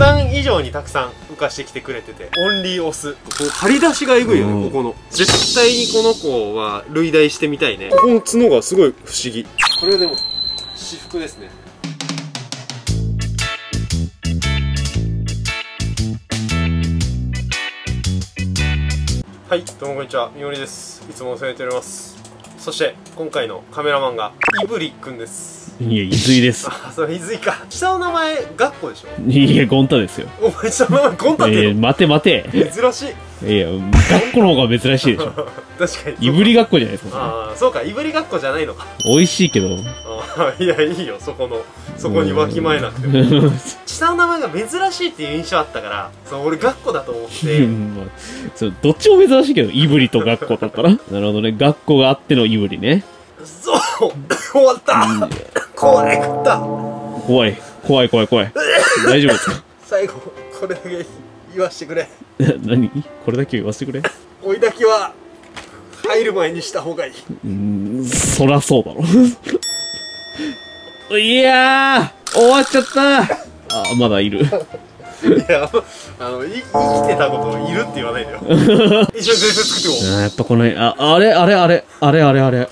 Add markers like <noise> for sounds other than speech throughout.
段以上にたくさん浮かしてきてくれててオンリーオスこう張り出しがえぐいよね、うん。ここの。絶対にこの子は類題してみたいね。ここの角がすごい不思議。これはでも私服ですね。はいどうもこんにちは。みおりです。いつもお世話になっております。そして今回のカメラマンがイブリくんですいや、伊豆です。あそれいずいか下の名前ガッコでしょ？いや、ゴンタですよ。お前下の名前ゴンタってえー、いうの待て待て。珍しいいや、学校の方が珍しいでしょ。確かにいぶり学校じゃないですか。ああそうかいぶりがっこじゃないのか美味しいけど。あーいやいいよそこのそこにわきまえなくても下の名前が珍しいっていう印象あったからそう俺がっこだと思って <laughs> まあそうどっちも珍しいけど、いぶりと学校だったら。なるほどね。学校があってのいぶりね。そう終わったこれ食った怖い。怖い怖い怖い。大丈夫ですか？最後これだけ言わしてくれ <laughs> 何？これだけ言わせてくれ？追いだきは入る前にした方がいいうーん、そらそうだろ。<laughs> いやー終わっちゃったあ、まだいる。いやあのい生きてたことをいるって言わないでよ <laughs> 一緒に全然作ってこあーやっぱこの、あ、あれあれあれあれあれあれ。う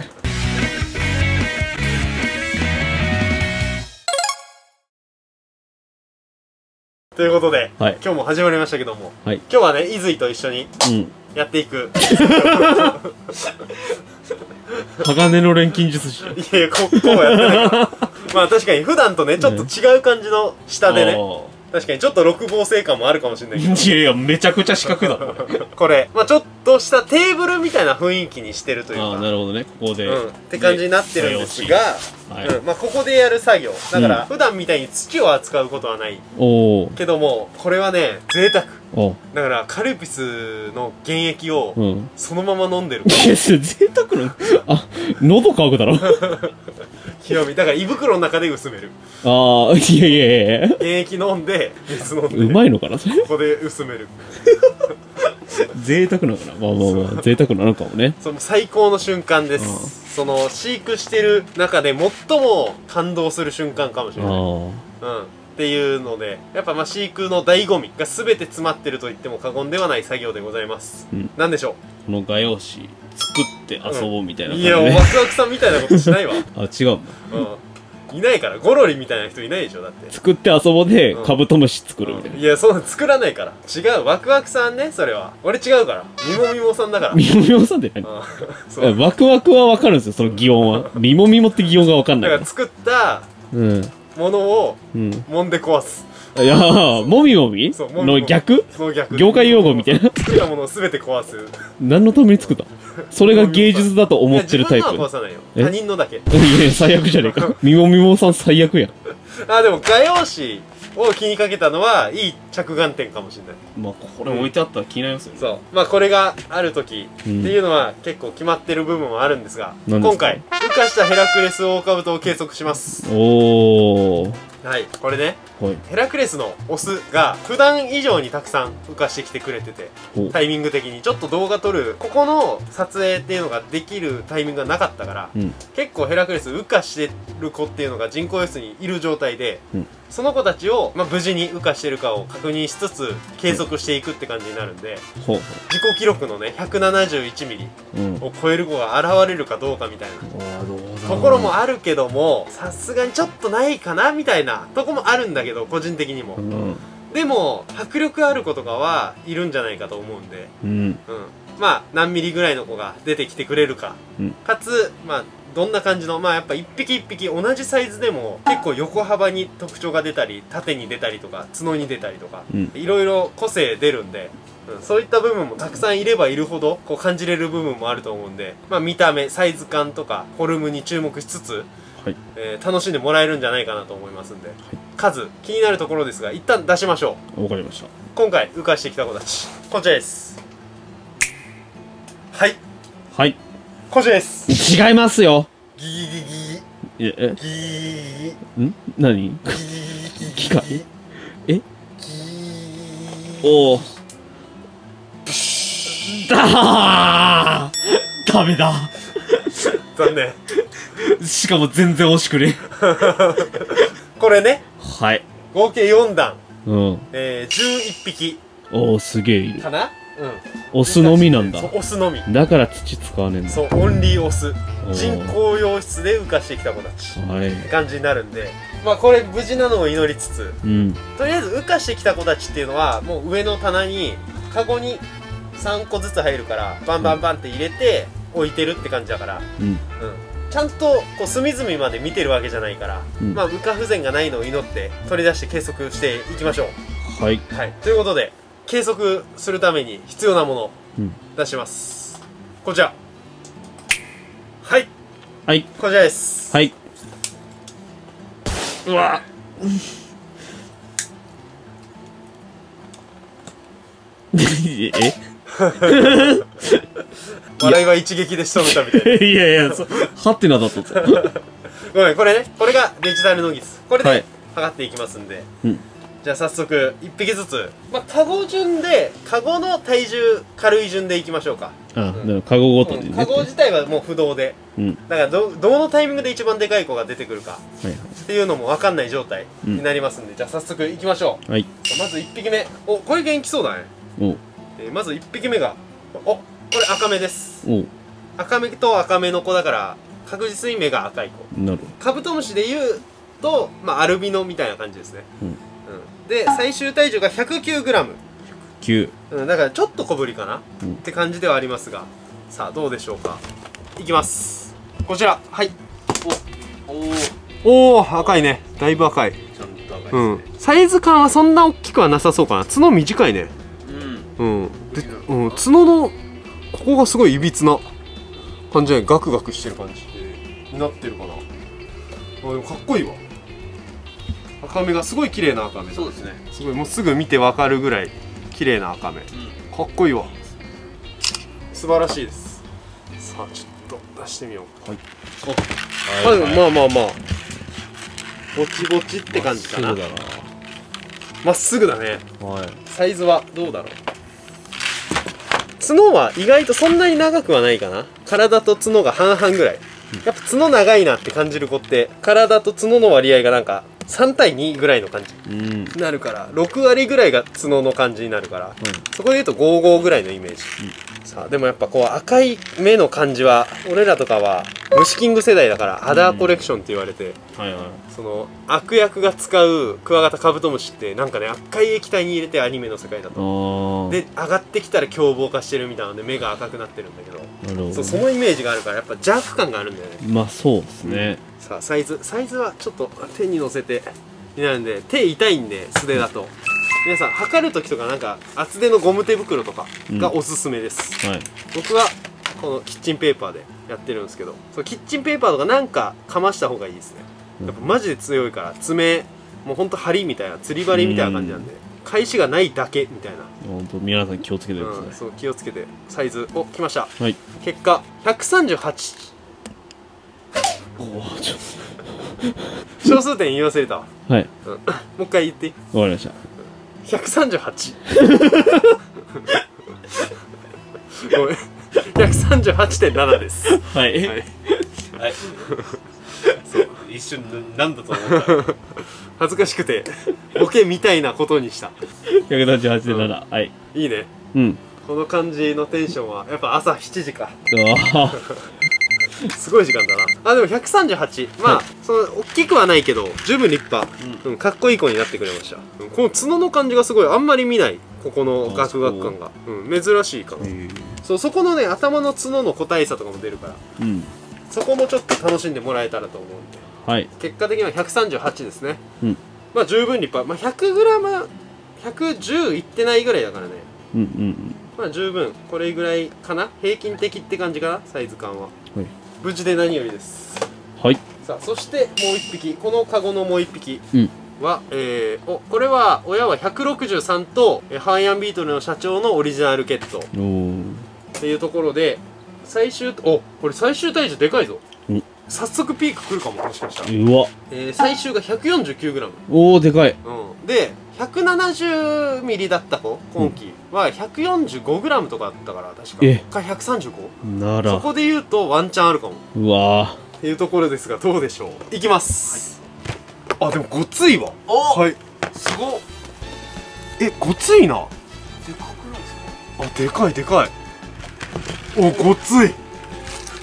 ということで、はい今日も始まりましたけどもはい。今日はね伊豆と一緒にうん。やっていく鋼の錬金術師。いやいやここうやってないからまあ確かに普段とねちょっと違う感じの下でね確かにちょっと六芒星感もあるかもしれないけどいやいや、めちゃくちゃ四角だろ。これ、まあちょっとしたテーブルみたいな雰囲気にしてるというああ、かなるほどね。ここで。うん、って感じになってるんですが、はいうんまあ、ここでやる作業だから、うん普段みたいに土を扱うことはないおお。けどもこれはね贅沢おだからカルピスの原液をうん。そのまま飲んでるいや、それ贅沢な。あ、喉乾くだろ。<laughs> 極みだから胃袋の中で薄める。ああ、いやいやいや。原液飲んで水飲んで。うまいのかな？それ。ここで薄める。贅沢なのかな？まあまあまあ、贅沢なのかもね。その最高の瞬間です、その飼育してる中で最も感動する瞬間かもしあれない。あ。うん、っていうのでやっぱまあ飼育の醍醐味が全て詰まってると言っても過言ではない作業でございます、うん。なんでしょこの画用紙作って遊ぼうみたいな感いやワで。クワクさんみたいなことしないわ、<laughs> あ、違うんだ。うん、いないからゴロリみたいな人いないでしょだって。作って遊ぼうでうん。カブトムシ作るみたいな。いやそんな作らないから。違う。ワクワクさんねそれは。俺違うから。みもみもさんだから。みもみもさんって何？うん。<laughs> そう。ワクワクはわかるんですよ、その擬音は。みもみもって擬音がわかんないだから。作ったうん。ものをうん。揉んで壊すいやー、もみもみ？そうもみもみ。の逆？その逆。業界用語みたいな？作ったものを全て壊す。何のために作った？それが芸術だと思ってるタイプ。いや自分のは壊さないよ。え？他人のだけ。いやいや、最悪じゃねえか。<laughs> みもみもさん最悪やん。あでも画用紙を気にかけたのはいい着眼点かもしれない。まあ、これ置いてあったら気になりますよね。そう。まあこれがある時ってうんいうのは結構決まってる部分はあるんですが、何ですか？今回孵化したヘラクレスオオカブトを計測します。おー。はい。これね。はい。ヘラクレスのオスが普段以上にたくさん孵化してきてくれててタイミング的に。ちょっと動画撮るここの撮影っていうのができるタイミングがなかったからうん。結構ヘラクレス孵化してる子っていうのが人工衛室にいる状態で、うん。その子たちを、まあ、無事に孵化してるかを確認しつつ計測していくって感じになるんでほう。自己記録のね171ミリ。を超える子が現れるかどうかみたいなところもあるけどもさすがにちょっとないかなみたいなとこもあるんだけど個人的にもうん。でも迫力ある子とかはいるんじゃないかと思うんでうん。うんまあ何ミリぐらいの子が出てきてくれるか、うんかつまあどんな感じのまあやっぱ一匹一匹同じサイズでも結構横幅に特徴が出たり縦に出たりとか角に出たりとかうん。いろいろ個性出るんで、うん、そういった部分もたくさんいればいるほどこう感じれる部分もあると思うんで、まあ、見た目サイズ感とかフォルムに注目しつつ、はい。えー楽しんでもらえるんじゃないかなと思いますんで、数気になるところですが一旦出しましょう。わかりました。今回浮かしてきた子たち。こちらです。はい。はい。こちらです。違いますよ。ギギギいや、え、ギギギん？何？ギギ機械？え？ギおお。だーダメだ。残念。しかも全然惜しくね。これね。はい。合計4段。うん。えー、11匹おー、すげえいる。かな？うん。オスのみなんだ。そう。オスのみ。だから土使わねえんだ。そうオンリーオス。人工養殖で浮かしてきた子たち。はい。感じになるんで。まあこれ無事なのを祈りつつ。うん。とりあえず羽化してきた子たちっていうのはもう上の棚にカゴに3個ずつ入るからバンバンバンって入れて置いてるって感じだから、うん。うん、ちゃんとこう隅々まで見てるわけじゃないから、うん。まあ羽化不全がないのを祈って取り出して計測していきましょう。はい。はい。ということで計測するために必要なものうん。出します。こちら。はい。はい。こちらです。はい。うわ。<laughs> え？<laughs> 笑いは一撃で仕留めたみたいな。<laughs> いやいや、そはってなだったぞ。<laughs> ごめんこれね。これがデジタルノギスこれではい。測っていきますんで、うん。じゃあ早速1匹ずつ。まあカゴ順でカゴの体重軽い順でいきましょうか、あ、だからカゴごとにね。うんカゴ自体はもう不動で。うん。だからどどのタイミングで一番でかい子が出てくるか。はいはい。っていうのも分かんない状態になりますんで、じゃあ早速いきましょはい。うまず1匹目。おこれ元気そうだね、お。うえーまず1匹目がおこれ赤目です。お。う赤目と赤目の子だから確実に目が赤い子。なる。ほカブトムシで言うと、まあ、アルビノみたいな感じですね、うん。うん。で最終体重が 109g、ど。9。うん、だからちょっと小ぶりかな、うん。って感じではありますが。さあどうでしょうか？いきます。こちら。はい。お。おおお赤いね。だいぶ赤い。ちゃんと赤いですね。うん。サイズ感はそんな大きくはなさそうかな。角短いねうん。うんで、うん、角のここがすごいいびつな感じでガクガクしてる感じになってるかな。あでもかっこいいわ。赤目がすごい綺麗な赤目だそうですね。すごいもうすぐ見てわかるぐらい綺麗な赤目。かうん。っこいいわ。素晴らしいです。さあちょっと出してみよう。かはい、まあまあまあ。ぼちぼちって感じかな。まっすぐだね。な。はい。サイズはどうだろう？角は意外とそんなに長くはないかな。体と角が半々ぐらい。やっぱ角長いなって感じる子って体と角の割合がなんか3対2ぐらいの感じ。になるから6割ぐらいが角の感じになるからそこで言うと55ぐらいのイメージ、さあでもやっぱこう赤い目の感じは俺らとかは虫キング世代だからアダーコレクションって言われて、はいはい。その悪役が使うクワガタカブトムシってなんかね赤い液体に入れてアニメの世界だあとー。で上がってきたら凶暴化してるみたいなので目が赤くなってるんだけど。そうそのイメージがあるからやっぱ邪悪感があるんだよねまあそうですね。さあサイズサイズはちょっと手に乗せてになるんで手痛いんで素手だと。皆さん測る時とかなんか厚手のゴム手袋とかがおすすめです、はい。僕はこのキッチンペーパーでやってるんですけどそうキッチンペーパーとかなんかかました方がいいですね。やっぱマジで強いから爪もうほんと針みたいな釣り針みたいな感じなんで返しがないだけみたいな、本当皆さん気をつけてくださうん、そう気をつけてサイズ。お来ました。い。はい。結果138おーちょ小数点言い忘れたわ、はい。うん、もう一回言っていい？わかりました。138ごめん。138.7です。はい。はい。はい。そう一瞬なんだと思った？恥ずかしくてボケみたいなことにした。178.7。はい。いいね。うん。この感じのテンションはやっぱ朝7時か。うわ <laughs> すごい時間だな。あでも138まあ、はい。その大きくはないけど十分立派、うん。かっこいい子になってくれました、うんこの角の感じがすごい。あんまり見ない。ここのガクガク感が、う。ん、珍しいかなーそうそこのね頭の角の個体差とかも出るから。うん。そこもちょっと楽しんでもらえたらと思うんで。はい。結果的には138ですね。うん。まあ十分立派。まあ 100g110 いってないぐらいだからね。うんうん。まあ十分。これぐらいかな？平均的って感じかな？サイズ感は。無事で何よりですはい。さあそしてもう一匹このカゴのもう一匹うん。は、えー、おこれは親は163とえーハワイアンビートルの社長のオリジナルケット。っていうところで最終おこれ最終体重でかいぞうん早速ピーク来るかももしかしたら、うわ。えー、最終が 149g、おー、でかい。うん、で170ミリだった子今季は 145g とかあったから確か。え。か 135? そなら。こで言うとワンチャンあるかも。うわ。っていうところですがどうでしょう。いきます、あでもごついわ。お。はい。すごっ。えごついな。でかくないですか？あでかいでかい。おごつい。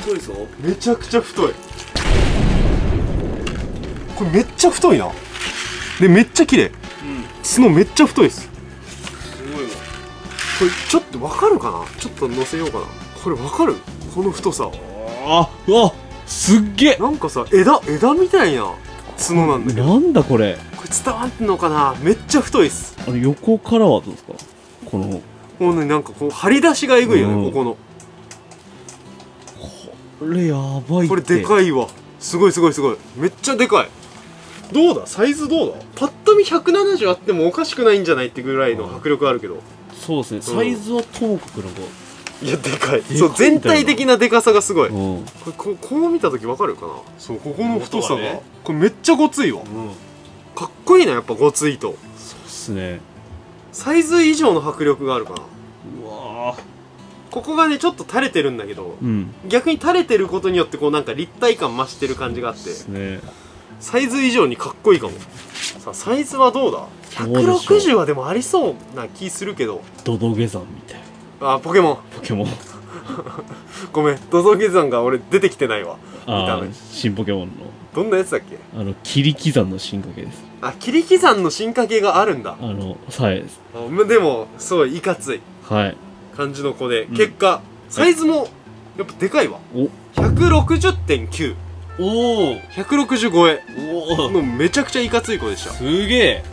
太いぞ。めちゃくちゃ太い。これめっちゃ太いな。でめっちゃ綺麗。うん角めっちゃ太いです。すごいわ。これちょっとわかるかな？ちょっと乗せようかな。これわかる？この太さあうわすっげえ。なんかさ枝枝みたいな角なんだけど。なんだこれ。これ伝わってんのかな？めっちゃ太いっす。あの横からはどうですか？この。もうねなんかこう張り出しがえぐいよね、うん。ここの。これやばいって。これでかいわ。すごいすごいすごい。めっちゃでかいどうだ？サイズどうだ？パッと見170あってもおかしくないんじゃないってぐらいの迫力あるけど。そうですね。サイズはともかくなんかいやでかい。そう全体的なでかさがすごい。こうん。れここう見た時わかるかな？そうここの太さが、ね。これめっちゃごついわ。うん。かっこいいなやっぱごついと。そうっすね。サイズ以上の迫力があるかな。うわここがねちょっと垂れてるんだけどうん。逆に垂れてることによってこうなんか立体感増してる感じがあって。ですねサイズ以上にかっこいいかも。さあサイズはどうだ？どうでしょう。160はでもありそうな気するけど。ドドゲザンみたいなあポケモン。ポケモン。<laughs> ごめん。ドゾゲザンが俺出てきてないわ。あ新ポケモンの。どんなやつだっけ？あの切り刻んの進化系です。あ切り刻んの進化系があるんだ。あのはいでもすごいいかつい。はい。感じの子で、ん。結果サイズもやっぱでかいわ。お。160.9165おおえおもうめちゃくちゃいかつい子でした。すげえ。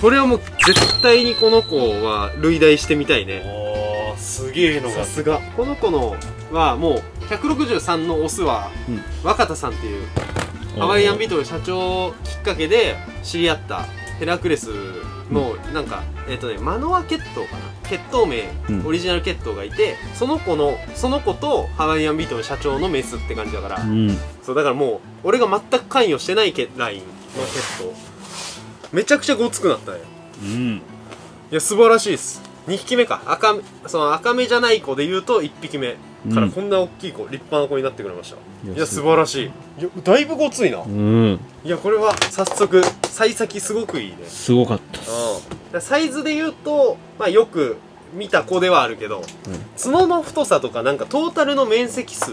これはもう絶対にこの子は類題してみたいね。あーすげえのが。さすが。この子のはもう163のオスは、うん。若田さんっていうハワイアンビートル社長きっかけで知り合ったヘラクレスのなんかえっ、とねマノア血統かな血統名、うん。オリジナル血統がいてその子のその子とハワイアンビートル社長のメスって感じだから、うん。そうだからもう俺が全く関与してないケラインの血統めちゃくちゃごつくなったねうん。いや素晴らしいです。2匹目か。赤目その赤目じゃない子で言うと1匹目からうんこんな大きい子、立派な子になってくれました。いや素晴らしい。いやだいぶごついな、うん。いやこれは早速幸先すごくいいね。すごかった。うん。サイズで言うとまあよく見た子ではあるけど、角の太さとかなんかトータルの面積数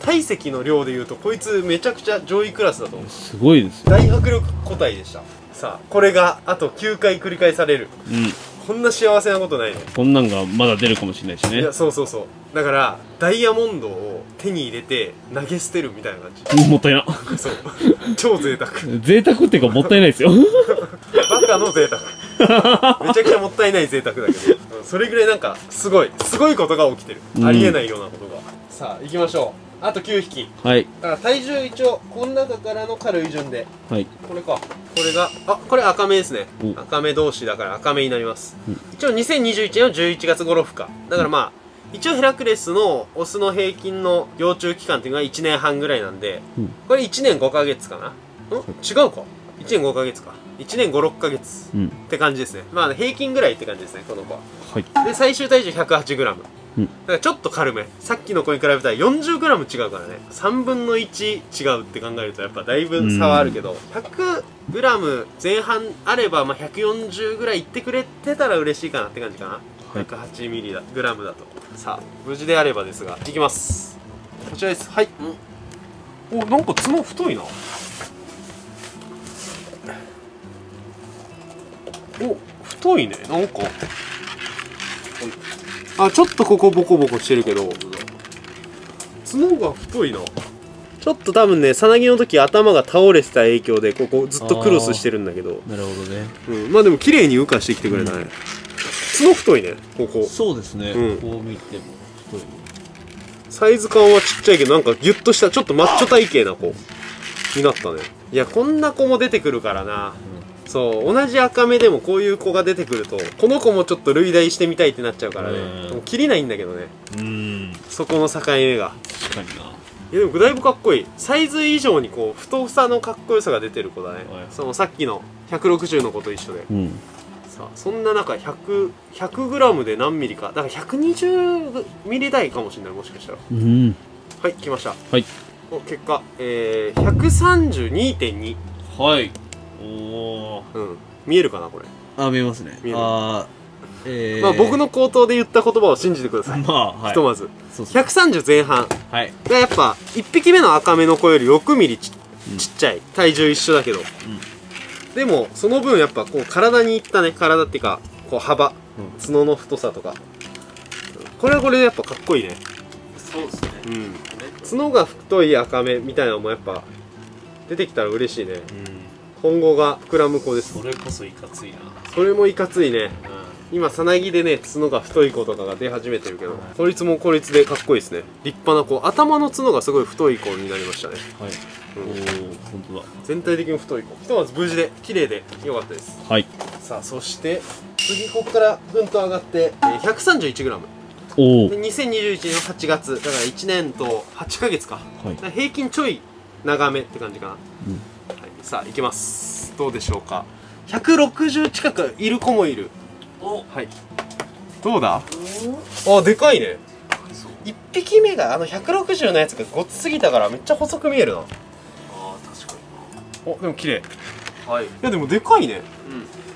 体積の量で言うとこいつめちゃくちゃ上位クラスだと思う。すごいですよ。大迫力個体でした。さあこれがあと9回繰り返される。うんこんな幸せなことないね。こんなんがまだ出るかもしれないしね。いやそうそうそう。だからダイヤモンドを手に入れて投げ捨てるみたいな感うんもったいな。じそう。超贅沢。贅沢っていうかもったいないですよ。バカの贅沢。めちゃくちゃもったいない贅沢だけど。うんそれぐらいなんかすごいすごいことが起きてる、うん。ありえないようなことが。さあ行きましょうあと9匹。はい。体重一応この中からの軽い順で。はい。これか。これがあこれ赤目ですね。お赤目同士だから赤目になります、うん。一応2021年の11月頃孵化だからまあ一応ヘラクレスのオスの平均の幼虫期間っていうのが1年半ぐらいなんで、うん。これ1年5ヶ月かな？う。ん違うか？1年5ヶ月か。1年56ヶ月うん。って感じですね。まあ平均ぐらいって感じですねこの子は。はい。で最終体重 108g、うん。だからちょっと軽め。さっきの子に比べたら 40g 違うからね。3分の1違うって考えるとやっぱだいぶ差はあるけど 100g 前半あればまあ140ぐらいいってくれてたら嬉しいかなって感じかな、はい。108mg だ g だと。さあ無事であればですがいきます。こちらです。はい、おなんか角太いな。お太いね。なんかあちょっとここボコボコしてるけど。角が太いな。ちょっと多分ねさなぎの時頭が倒れてた影響でここずっとクロスしてるんだけど。なるほどね。うん、まあでも綺麗に羽化してきてくれたね、角太いね。ここそうですね。うん。こう見ても太い。サイズ感はちっちゃいけどなんかギュッとしたちょっとマッチョ体型な子になったね。いやこんな子も出てくるからな、そう同じ赤目でもこういう子が出てくるとこの子もちょっと類題してみたいってなっちゃうからね。うん。もう切りないんだけどね。うん。そこの境目が。確かにな。いやでもだいぶかっこいい。サイズ以上にこう太さのかっこよさが出てる子だね、はいそのさっきの160の子と一緒で。うん。さあそんな中100 100g で何ミリか。だから120ミリ台かもしれないもしかしたら。うん。はい来ました。はい。お結果えー、132.2はいおおうん。見えるかなこれ。あ見えますね。見える。あーえー、まあ僕の口頭で言った言葉を信じてください、<laughs> まあはい。ひとまず。そうそう130前半はい。がやっぱ1匹目の赤目の子より6ミリち,、ちっちゃい。体重一緒だけど、でもその分やっぱこう体にいったね。体っていうかこう幅、うん。角の太さとか。これはこれでやっぱかっこいいね。そうですね。うん。角が太い赤目みたいなのもやっぱ出てきたら嬉しいね。うん今後が膨らむ子です。それこそいかついな。それもいかついね。う今さなぎでね角が太い子とかが出始めてるけどこいつもこいつでかっこいいですね。立派な子。頭の角がすごい太い子になりましたね。はい。うん。おお本当だ。全体的に太い子。ひとまず無事で綺麗でよかったです。はい。さあそして次ここからぐんと上がって、えー 131g おおで2021年の8月だから1年と8ヶ月か。はい。だから平均ちょい長めって感じかな、うん。はい、さあいきます。どうでしょうか？160近くいる子もいる。お。はい。どうだ？あでかいね。そう。1匹目があの160のやつがごつすぎたからめっちゃ細く見えるな。ああ確かおでも綺麗。いにはい。やでもでかいね。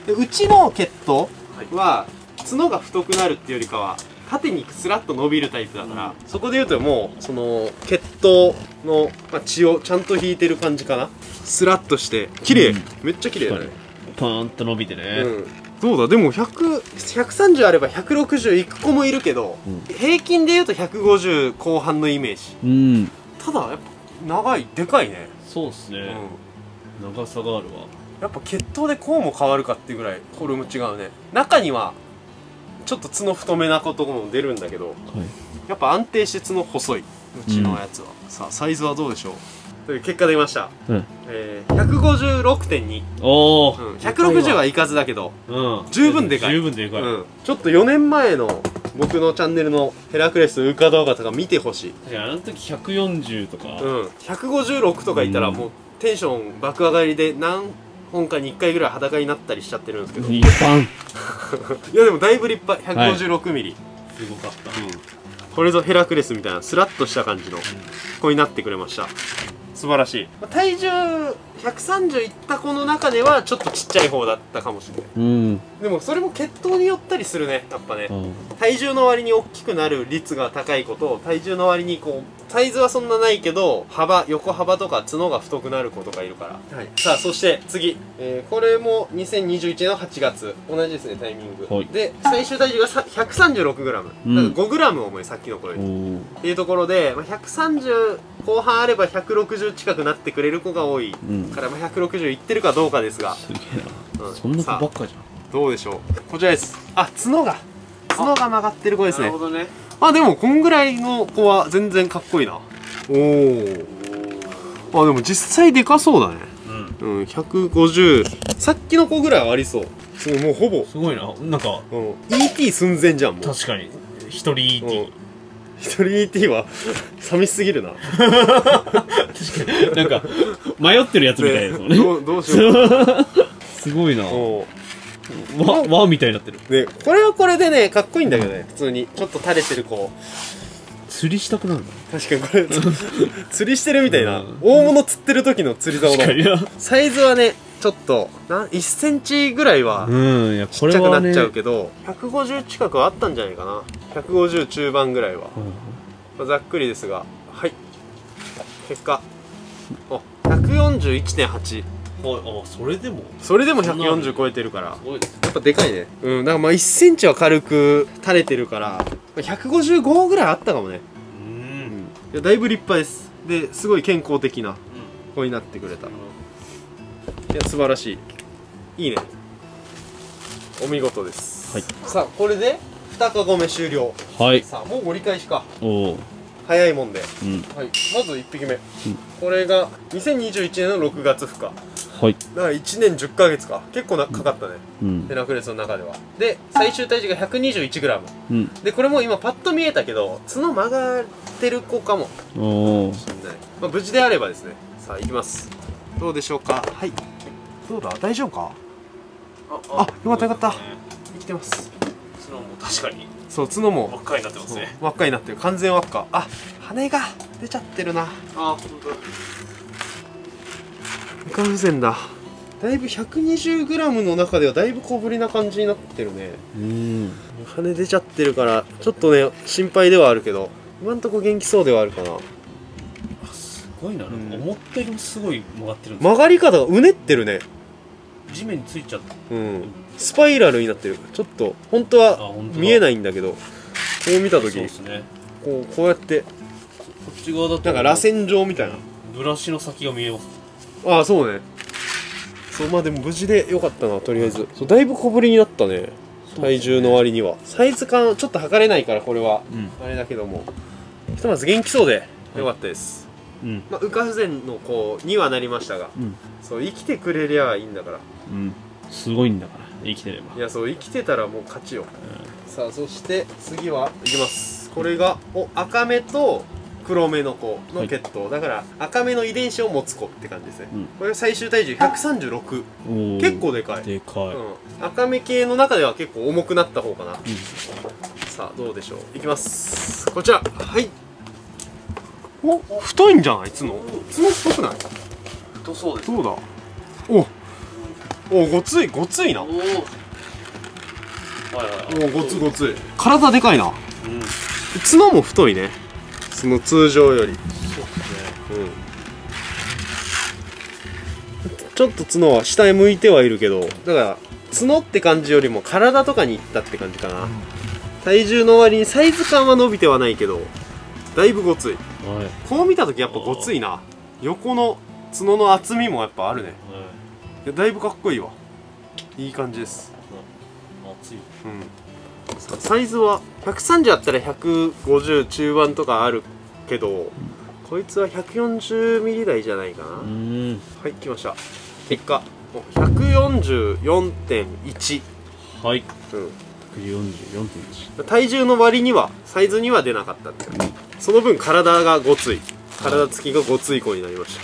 うん。でうちの血統はい。は角が太くなるっていうよりかは縦にスラッと伸びるタイプだから、そこで言うともうその血統の、まあ、血をちゃんと引いてる感じかな。スラッとして綺麗、うん。めっちゃ綺麗だね。パーンと伸びてね、うん。どうだ。でも100 130あれば160いく子もいるけど、うん。平均で言うと150後半のイメージ。うん。ただやっぱ長い。でかいね、そうっすね、うん。長さがあるわ。やっぱ血統でこうも変わるかっていうぐらいフォルム違うね。中にはちょっと角太めなことも出るんだけどはい。やっぱ安定して角細い。うちのやつは、さあサイズはどうでしょう？という結果出ました、うん。えー、156.2、おお、うん、160はいかずだけど、うん。十分でかい。十分でかい、うん、ちょっと4年前の僕のチャンネルのヘラクレスウカ動画とか見てほしい、確かにあの時140とか、うん、156とかいたらうん。もうテンション爆上がりで何本かに1回ぐらい裸になったりしちゃってるんですけど、いや <laughs> でもだいぶ立派。156ミリ、すごかった、これぞヘラクレスみたいなスラッとした感じの子になってくれました。素晴らしい。体重130いった子の中ではちょっとちっちゃい方だったかもしれない。うん。でもそれも血統によったりするねやっぱね。あ体重の割に大きくなる率が高い子と体重の割にこうサイズはそんなないけど幅横幅とか角が太くなる子とかいるから、はい、さあそして次、えーこれも2021年の8月。同じですねタイミング、はい。で最終体重がさ 136g だからうん。5g 重いさっきの子より、おおっていうところで、まあ、130後半あれば160近くなってくれる子が多いうん。から、まあ、160いってるかどうかですが、すげえな、うん。そんな子さあばっかじどうでしょう？こちらです。あ角が。角が曲がってる子ですね。なるほどねあでもこんぐらいの子は全然かっこいいな。おおあでも実際でかそうだね。うん。うん150さっきの子ぐらいはありそう。そうもうほぼ、すごいな。なんかうん、ET 寸前じゃんもう。確かに。一人うん。一人 ET は寂しすぎるな。なんか迷ってるやつみたいですもんね。どうどうしよう。か <laughs> すごいな。おわわみたいになってる。ねこれはこれでねかっこいいんだけどね普通に。ちょっと垂れてる子。釣りしたくなるな確かにこれ <laughs> 釣りしてるみたいな、うん。大物釣ってる時の釣り竿。のサイズはねちょっとな1センチぐらいはうんいやちっちゃくなっちゃうけど、150近くはあったんじゃないかな。150中盤ぐらいは、まあざっくりですが。はい。結果。あ141.8あそれでも？それでもそんな140超えてるから。やっぱでかいね。うんだからまあ1センチは軽く垂れてるからまあ155ぐらいあったかもね。ううん。んいやだいぶ立派です。ですごい健康的な子になってくれた。いや素晴らしい。いいね。お見事です、はい。さあこれで2カゴ目終了。はい。さあもう折り返しか。おお早いもんで、うん。はい、まず1匹目、これが2021年の6月負荷だかはいら1年10ヶ月か。結構なかかったね、うん。ヘラクレスの中では。で最終体重が 121g うん。でこれも今パッと見えたけど角曲がってる子かも。おおしんない、まあ、無事であればですね。さあ行きます。どうでしょうか？はい。どうだ？大丈夫か？ああよかったよかった。生きてます。角も確かにそう角も。真っ赤になってますね。輪っかになってる。完全輪っか。あ羽が出ちゃってるな。あ本当。だ不完全だ。だいぶ 120g の中ではだいぶ小ぶりな感じになってるね。うん。羽出ちゃってるからちょっとね心配ではあるけど今んとこ元気そうではあるかな。すごいな。なんか思ったよりもすごい曲がってるんです曲がり方がうねってるね地面についちゃった。うん。スパイラルになってる。ちょっと本当は見えないんだけどこう見た時ですね。こうこうやってこっち側だとなんか螺旋状みたいな。ブラシの先が見えます。ああそうね。そうまあでも無事でよかったなとりあえず。そうだいぶ小ぶりになったね。体重の割には。サイズ感ちょっと測れないからこれは。うん。あれだけども。ひとまず元気そうでよかったです、うん。まあ、羽化不全の子にはなりましたがうん。そう生きてくれりゃいいんだから。うん。すごいんだから生きてれば。いやそう生きてたらもう勝ちよ、さあそして次はいきます。これがお赤目と黒目の子の血統、だから赤目の遺伝子を持つ子って感じですね、うん。これ最終体重136おー。結構でかい、でかい、うん、赤目系の中では結構重くなった方かな、さあどうでしょう。いきます。こちら。はいお太いんじゃない？角角太くない？太そうです。そうだ？おおごついごついな。おおおはいはいはい。ごつごつい。体でかいな。うん。角も太いね。その通常より。そうですね。うん。ちょっと角は下へ向いてはいるけどだから角って感じよりも体とかにいったって感じかな、体重の割にサイズ感は伸びてはないけどだいぶごついはい。こう見た時やっぱごついな。横の角の厚みもやっぱあるね。い。やだいぶかっこいいわ。いい感じです。熱い。うん。さサイズは130あったら150中盤とかあるけど、こいつは140ミリ台じゃないかな、うん。はい来ました。結果お144.1、はい。うん、144.1体重の割にはサイズには出なかったって。感じその分体がごつい。体つきがごつい子になりました。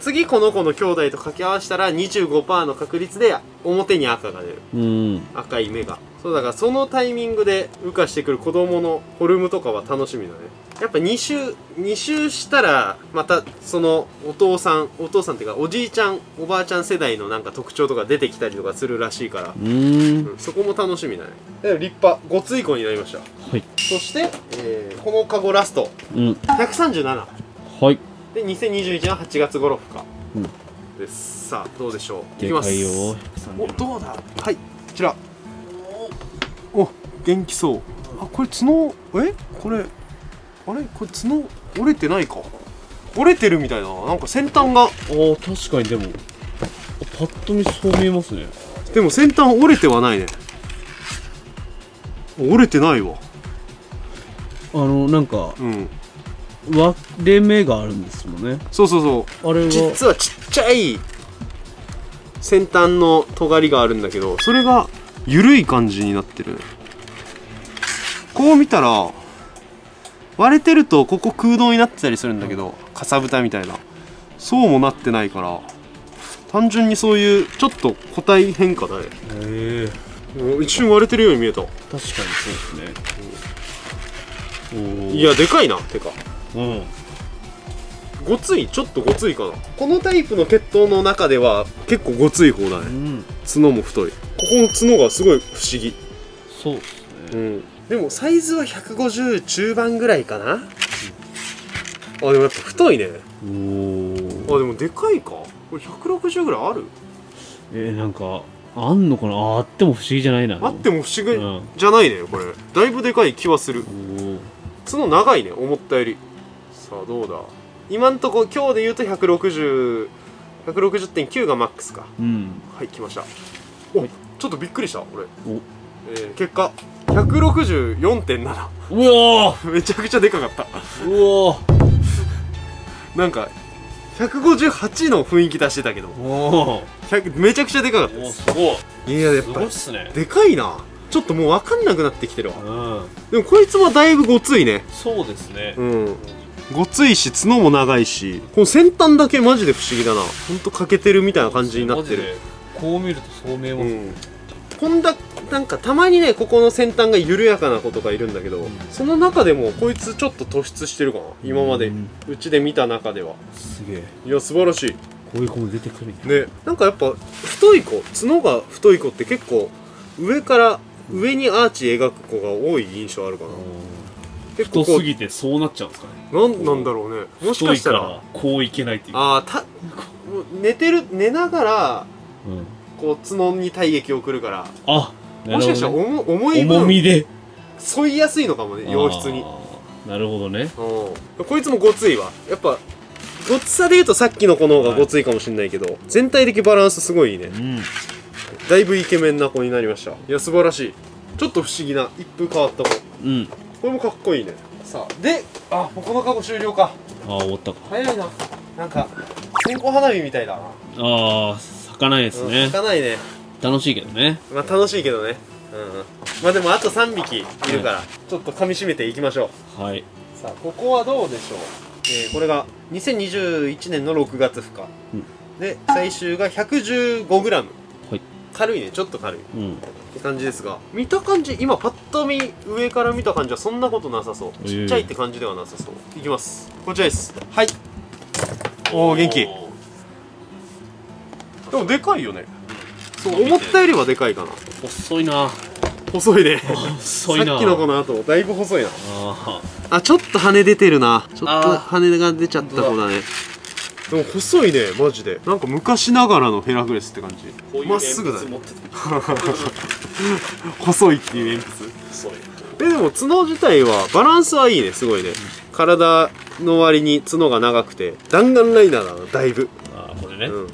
次この子の兄弟と掛け合わせたら25%の確率で表に赤が出る。うん。赤い目が。そうだからそのタイミングで羽化してくる子供のフォルムとかは楽しみだねやっぱ2周2周したらまたそのお父さんお父さんっていうかおじいちゃんおばあちゃん世代のなんか特徴とか出てきたりとかするらしいから、うん。うんそこも楽しみだね。で立派。ごつい子になりました。はい。そして、えーこのカゴラスト。うん。137はい。で2021年8月頃か、うん。です。さあどうでしょう？いできます。よおどうだ？はいこちら。お元気そう。あこれ角え？これあれ？これ角折れてないか？折れてるみたいだな。なんか先端が。あー確かにでもパッと見そう見えますね。でも先端折れてはないね。折れてないわ。あのなんかうん。割れ目があるんですもんね。そうそうそう。あれが実はちっちゃい先端の尖りがあるんだけどそれが緩い感じになってる。ねこう見たら割れてるとここ空洞になってたりするんだけどかさぶたみたいな。そうもなってないから単純にそういうちょっと個体変化だね。へえ。うん一瞬割れてるように見えた。確かにそうですね。いやでかいなてか。うん。ごついちょっとごついかな。このタイプの血統の中では結構ごつい方だね。うん。角も太い。ここの角がすごい不思議。そうですね。うんでもサイズは150中盤ぐらいかな、あでもやっぱ太いね。おおあでもでかいか。これ160ぐらいある？えー、なんかあんのかな？ああっても不思議じゃないな。あっても不思議うん。じゃないねこれ。だいぶでかい気はする。角長いね思ったより。さあどうだ？今んとこ今日で言うと160 160.9がマックスか。うん。はい来ました。おちょっとびっくりした俺、お。えー結果164.7うわめちゃくちゃでかかった。ーうわなんか158の雰囲気出してたけど。ー。お100めちゃくちゃでかかったおおですすごい。いややっぱすごいっすね。でかいな。ちょっともう分かんなくなってきてるわ。うん。でもこいつはだいぶごついね。そうですね。うん。ごついし角も長いし。この先端だけマジで不思議だな。ほんと欠けてるみたいな感じになってる。こう見るとそう見えます、うん。こんだなんかたまにねここの先端が緩やかな子とかいるんだけど、その中でもこいつちょっと突出してるかな今まで。うん。うちで見た中では。すげえ。いや素晴らしい。こういう子も出てくるんや。ね。なんかやっぱ太い子角が太い子って結構上から上にアーチ描く子が多い印象あるかな。結構太すぎてそうなっちゃうんですかね。なんなんだろうね。もしかしたら。こういけないっていう。ああた寝てる寝ながらうん、こう角に体液を送るから。あなもしかしたら重重い分重みで。沿いやすいのかもね洋室に。あーなるほどね。うん。こいつもごついわ。やっぱごつさで言うとさっきの子の方がごついかもしれないけど、全体的バランスすごいいいね。うん。だいぶイケメンな子になりました。いや素晴らしい。ちょっと不思議な一風変わった子。うん。これもかっこいいね。さあであもうこのカゴ終了か。ああ終わったか。早いな。なんか線香花火みたいだな。ああ咲かないですうんね開、かないね楽しいけどね。まあ楽しいけどね。うんうん。まあでもあと3匹いるから、ちょっと噛み締めていきましょう。はい。さあここはどうでしょう、えーこれが2021年の6月負荷、うん。で最終が 115g、はい。軽いね。ちょっと軽い。っうん。て感じですが見た感じ今パッと見上から見た感じはそんなことなさそう。えー。ちっちゃいって感じではなさそう。いきます。こちらです。はい。おお元気。でもでかいよねそう思ったよりはでかいかな。細いな。細いね細いな。さっきの子の後だいぶ細いな。ああちょっと羽出てるな。ちょっと羽が出ちゃった子だね。でも細いねマジで。なんか昔ながらのヘラクレスって感じ。まっすぐだね。細いっていう鉛筆。細い。えでも角自体はバランスはいいねすごいね。体の割に角が長くて弾丸ライナーだなだいぶ、ああこれね、うん、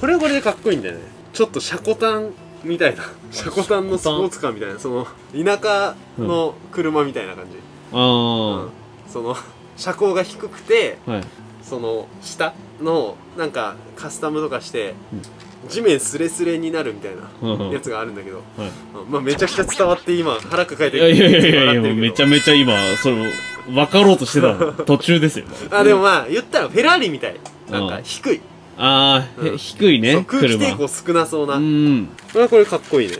これはこれでかっこいいんだよねちょっとシャコタンみたいなシャコタンのスポーツカーみたいなその田舎の車みたいな感じ、あうん。その車高が低くてあ、はい。その下のなんかカスタムとかして、うん。地面スレスレになるみたいなやつがあるんだけど、はい。うん。まあめちゃくちゃ伝わって今腹抱えていやいやいやいやめちゃめちゃ今、それ、分かろうとしてたの。<laughs> 途中ですよ。あでもまあ言ったらフェラーリみたい。なんかうん。低い、ああ、へうん。低いね、空気車。抵抗少なそうな、うん。これはこれかっこいいね、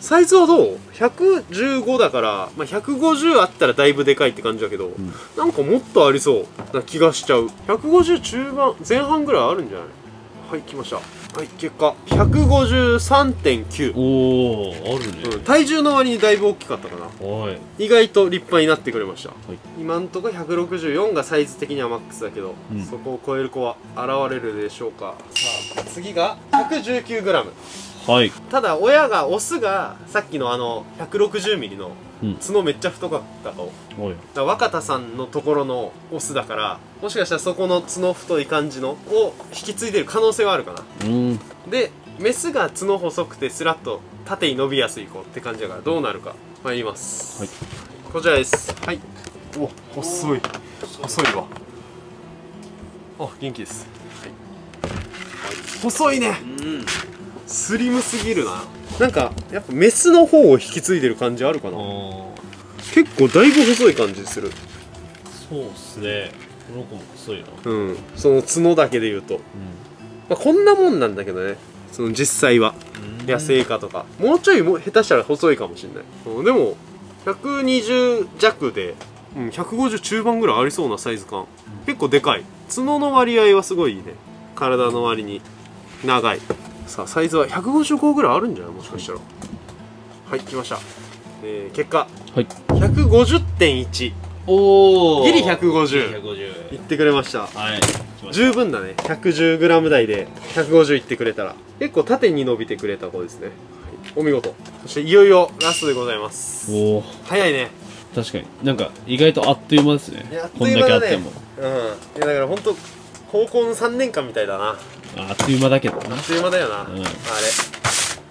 サイズはどう ?115 だから、まあ、150あったらだいぶでかいって感じだけど、ん。なんかもっとありそうな気がしちゃう。150中盤前半ぐらいあるんじゃない？はい来ましたはい結果153.9、おー、あるね。うん、体重の割にだいぶ大きかったかな。はい。意外と立派になってくれました、い。今んとこ164がサイズ的にはマックスだけど、うん。そこを超える子は現れるでしょうか。さあ次が 119g はい。ただ親がオスがさっきのあの 160mm のうん。角めっちゃ太かったと、おい。だから若田さんのところのオスだからもしかしたらそこの角太い感じのを引き継いでる可能性はあるかな。うん。でメスが角細くてスラッと縦に伸びやすい子って感じだからどうなるか参ります。はい。こちらです。はい。お細い。細いわ。あ元気です、はい。細いね。うん。スリムすぎるな。なんかやっぱメスの方を引き継いでる感じあるかな。結構だいぶ細い感じする。そうっすね。この子も細いな。うん。その角だけで言うと、うまあ、こんなもんなんだけどね。その実際は。ん。野生化とか。もうちょいも下手したら細いかもしれない、うん。でも120弱で、うん、150中盤ぐらいありそうなサイズ感。結構でかい。角の割合はすごいいいね。体の割に長いさあサイズは155ぐらいあるんじゃない？もしかしたら。はい。来ました、えー結果。はい。150.1おー。ギリ150 150いってくれました。はい。十分だね。110g 台で150いってくれたら。結構縦に伸びてくれた子ですね、はい。お見事。そしていよいよラストでございます。おー。早いね。確かに。なんか、意外とあっという間ですね。いやあっ。ことんだいう間だね。けあっても。うん。いやだから本当高校の3年間みたいだなああっという間だけどな。っという間だよな、うんあれ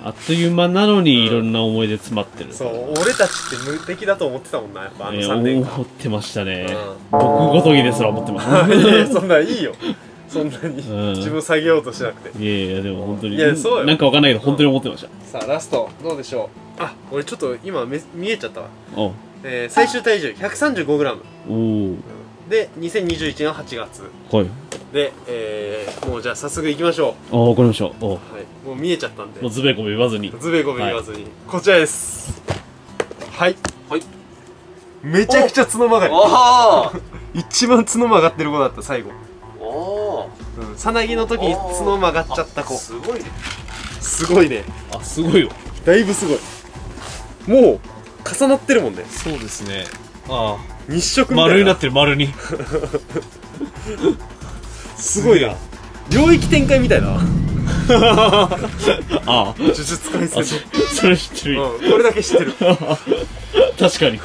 あっという間なのにいろんな思い出詰まってる。そう俺たちって無敵だと思ってたもんなやっぱあのえー3年間思ってましたねうん。僕ごときですら思ってます。いやいやそんなんいいよそんなにうん自分下げようとしなくていやいや、でも本当に。いやそうよなんかわかんないけど、本当に思ってました。さあラストどうでしょう？あ俺ちょっと今め見えちゃったわ、おえー最終体重 135g おー。で2021年の8月はい。で、えー、もうじゃあ早速行きましょあ、わかりました。おう、はい、もう見えちゃったんで。もうズベコベ言わずに。ズベコベ言わずに、こちらです。はい。はい。めちゃくちゃ角曲がり。お <laughs> 一番角曲がってる子だった最後、おおうん、うんさなぎの時に角曲がっちゃった子。すごいね。すごいね。あすごいよ。だいぶすごい。もう重なってるもんね。そうですね。あ日食あみたいな。丸になってる丸に <laughs> すごいな。領域展開みたいな。<laughs> ああ。呪術廻戦。あそそれ知ってる。よ、うんこれだけ知ってる。<laughs> 確かに。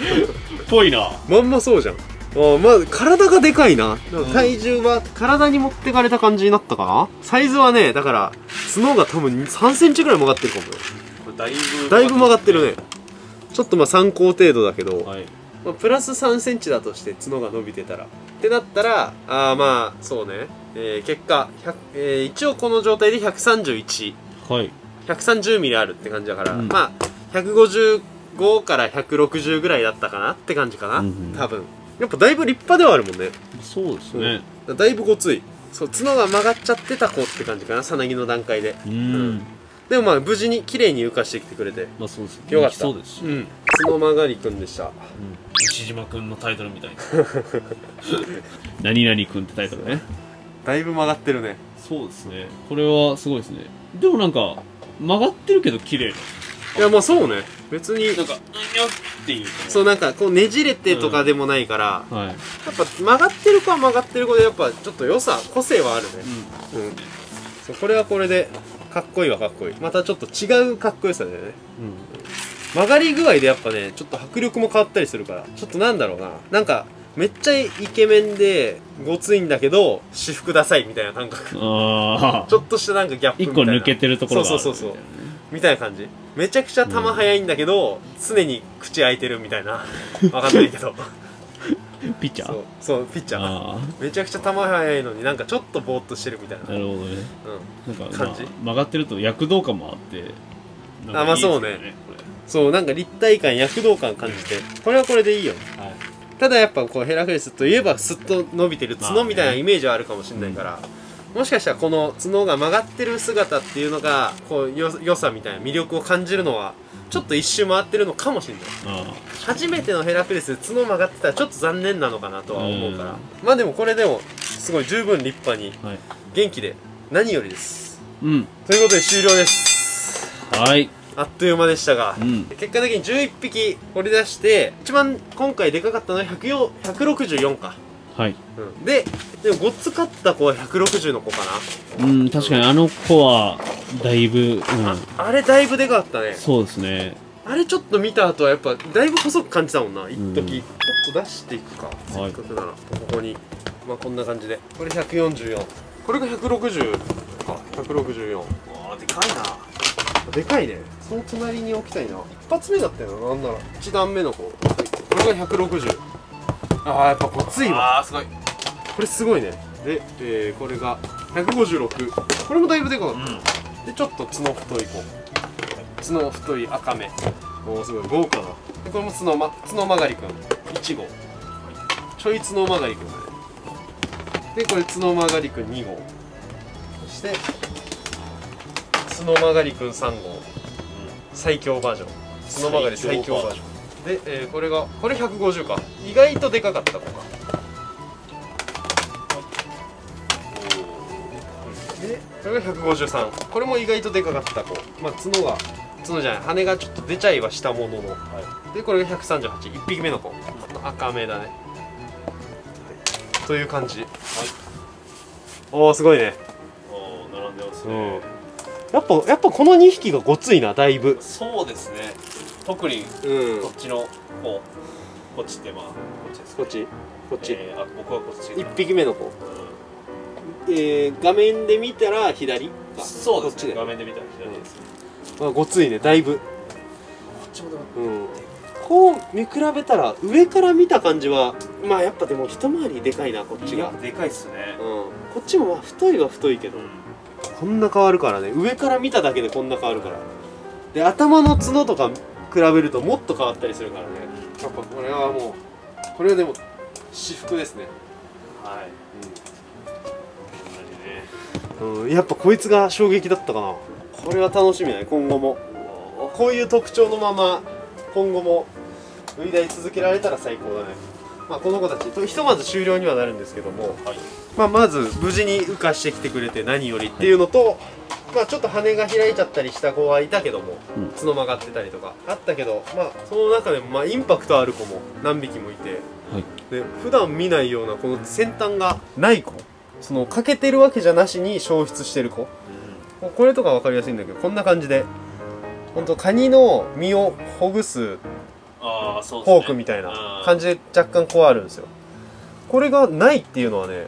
ぽいな。まんまそうじゃん。あまあ体がでかいな。体重は体に持ってかれた感じになったかな？サイズはねだから角が多分3センチぐらい曲がってるかもよ。だいぶだいぶ曲がってるね。ちょっとまあ参考程度だけど、はい。まあ、プラス3センチだとして角が伸びてたら。ってなったらあーまあそうね、えー結果、100えー一応この状態で131はい。130ミリあるって感じだから、うん。まあ155から160ぐらいだったかなって感じかな、うんうん。多分。やっぱだいぶ立派ではあるもんね。そうですね。だいぶごつい。そう角が曲がっちゃってた子って感じかなさなぎの段階で。うん。でもまあ無事に綺麗に浮かしてきてくれて。まあそうですね。よかった。そうですし、うん。角曲がりくんでした。西島くんのタイトルみたいな。<laughs> 何々くんってタイトルねだいぶ曲がってるね。そうですね。これはすごいですね。でもなんか曲がってるけど綺麗。いやまあそうね。別になんかうんにゃっていうそうなんかこうねじれてとかでもないから、はい。やっぱ曲がってる子は曲がってる子でやっぱちょっと良さ個性はあるね。うん。うん、そうこれはこれでかっこいいはかっこいい。またちょっと違うかっこよさだよね。曲がり具合でやっぱねちょっと迫力も変わったりするからちょっとなんだろうな。なんかめっちゃイケメンでごついんだけど私服ダサいみたいな感覚。ちょっとしたなんかギャップみ一たいな。個抜けてるところがそうそうそうそう。みたいな感じ。めちゃくちゃ球速いんだけど、常に口開いてるみたいな。わかんないけど。<laughs> ピッチャー？そう。そうピッチャー。あめちゃくちゃ球速いのになんかちょっとぼーっとしてるみたいな。あなるほどね。うん。なんか、感じ。まあ曲がってると躍動感もあってあまあそうね。こそうなんか立体感躍動感感じて。これはこれでいいよ。れはいただやっぱこうヘラクレスといえばスッと伸びてる角みたいなイメージはあるかもしれないから、もしかしたらこの角が曲がってる姿っていうのがこうよ良さみたいな魅力を感じるのはちょっと一周回ってるのかもしれない。あ初めてのヘラクレスで角曲がってたらちょっと残念なのかなとは思うから。うん。まあでもこれでもすごい十分立派に元気で何よりです。うん。ということで終了です。はいあっという間でしたが、うん。結果的に11匹掘り出して一番今回でかかったのは104 164か、はい。うん、ででもごっつかった子は160の子かうん確かにあの子はだいぶうん。な、あれだいぶでかかったね。そうですね。あれちょっと見た後はやっぱだいぶ細く感じたもんな一うん。時、ちょっと出していくか。せっかくなら、ここに。まあこんな感じで。これ144これが160か。164わあでかいなでかいね。その隣に置きたいな。一発目だったよな。なんなら。一段目の子これが160ああやっぱごついわ。あーすごい。これすごいね。で、えーこれが156これもだいぶでかかった、でちょっと角太い子角太い赤目。おおすごい。豪華なでこれも角,、ま、角曲がりくん。1号。ちょい角曲がりくんだね。でこれ角曲がりくん2号。そして角曲がりくん3号、最強バージョン。角曲がり最強バージョン。で、えーこれがこれ150か。意外とでかかった子か。でこれが153これも意外とでかかった子。まあ角が角じゃない。羽がちょっと出ちゃいはしたものの、でこれが1381匹目の子。赤目だね、という感じ、おおすごいね。おー並んでますうん。ねやっぱやっぱこの2匹がごついなだいぶ。そうですね。特にうん。こっちの子こっちってまあこっちですこっち？こっち、えーあ僕はこっち。1匹目の子。うえー、画面で見たら左？そうですね。こっちで。画面で見たら左です。まあ、ごついねだいぶ。こっちもでもうん。こう見比べたら上から見た感じはまあやっぱでも一回りでかいなこっちが、うん、でかいっすね。こっちもまあ太いは太いけど、こんな変わるからね。上から見ただけでこんな変わるから。で頭の角とか比べるともっと変わったりするからね。やっぱこれはもうこれはでも私服ですね。はい。うん、やっぱこいつが衝撃だったかな。これは楽しみだね今後も。こういう特徴のまま今後も売り台続けられたら最高だねまあ、この子たち。とひとまず終了にはなるんですけども、はい。まあ、まず無事に羽化してきてくれて何よりっていうのと、まあ、ちょっと羽が開いちゃったりした子はいたけども、うん。角曲がってたりとか。あったけど、まあ、その中でもまあインパクトある子も何匹もいて。はい。で普段見ないようなこの先端がない子。その欠けてるわけじゃなしに消失してる子。もうこれとか分かりやすいんだけどこんな感じで。本当カニの身をほぐすああそうフォークみたいな感じで若干こうあるんですよ。これがないっていうのはね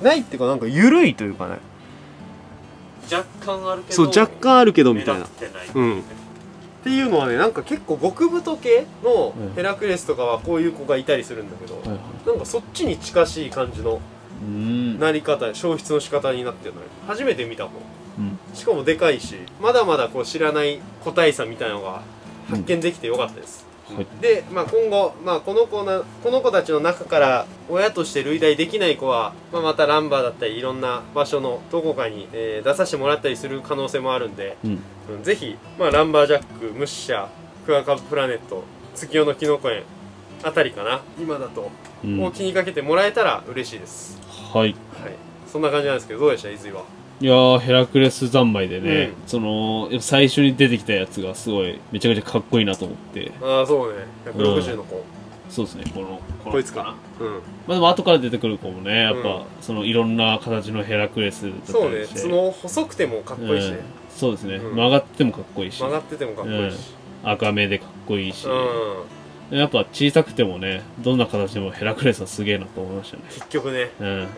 ないっていうかなんか緩いというかね。若干あるけどそう若干あるけどみたいな。うん。っていうのはねなんか結構極太系のうん。ヘラクレスとかはこういう子がいたりするんだけど、はいはい。なんかそっちに近しい感じのうん。なり方消失の仕方になってるのよ。初めて見た子うん。しかもでかいしまだまだこう知らない個体差みたいなのが発見できてよかったです、はい。で、まあ、今後、まあ、この子なこの子たちの中から親として類題できない子は、まあ、またランバーだったりいろんな場所のどこかに、えー出させてもらったりする可能性もあるんで、うん。うんぜひ、まあ、ランバージャックムッシャクワカブプラネット月夜のキノコ園あたりかな今だと、うん。を気にかけてもらえたら嬉しいです。はい。はい。そんな感じなんですけどどうでした？伊豆はいやーヘラクレス三昧でね、うん。その最初に出てきたやつがすごいめちゃくちゃかっこいいなと思って。ああそうね。160の子、そうですねこのこいつかうん。まあでも後から出てくる子もねやっぱ、うん。そのいろんな形のヘラクレスそうねりして。角細くてもかっこいいしね、うん。そうですね、うん。曲がってもかっこいいし。曲がっててもかっこいいし。赤目でかっこいいし、うん、やっぱ小さくてもねどんな形でもヘラクレスはすげえなと思いましたね。結局ね、うん。うん、やっ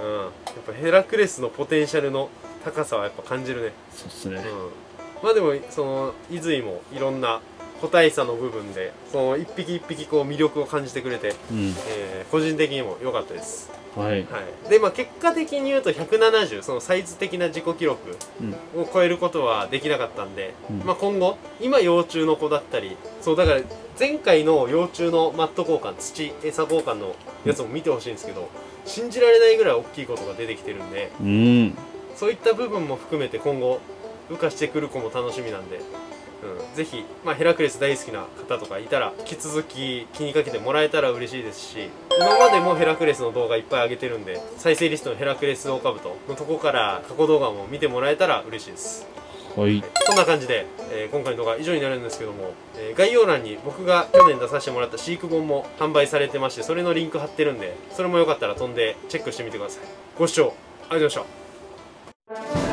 ぱヘラクレスのポテンシャルの高さはやっぱ感じるね、そうっすね。うん、まあでもその伊豆もいろんな個体差の部分でその一匹一匹こう魅力を感じてくれて、うん。えー個人的にも良かったです、はい。はい、でまあ結果的に言うと170そのサイズ的な自己記録うん。を超えることはできなかったんで、うん。まあ、今後今幼虫の子だったりそうだから前回の幼虫のマット交換土餌交換のやつも見てほしいんですけど信じられないぐらい大きいことが出てきてるんでうんそういった部分も含めて今後羽化してくる子も楽しみなんで、うん、ぜひ、まあ、ヘラクレス大好きな方とかいたら引き続き気にかけてもらえたら嬉しいですし今までもヘラクレスの動画いっぱい上げてるんで再生リストのヘラクレスオオカブトのとこから過去動画も見てもらえたら嬉しいです。はい。そんな感じで、えー今回の動画は以上になるんですけども、えー概要欄に僕が去年出させてもらった飼育本も販売されてましてそれのリンク貼ってるんでそれもよかったら飛んでチェックしてみてください。ご視聴ありがとうございました you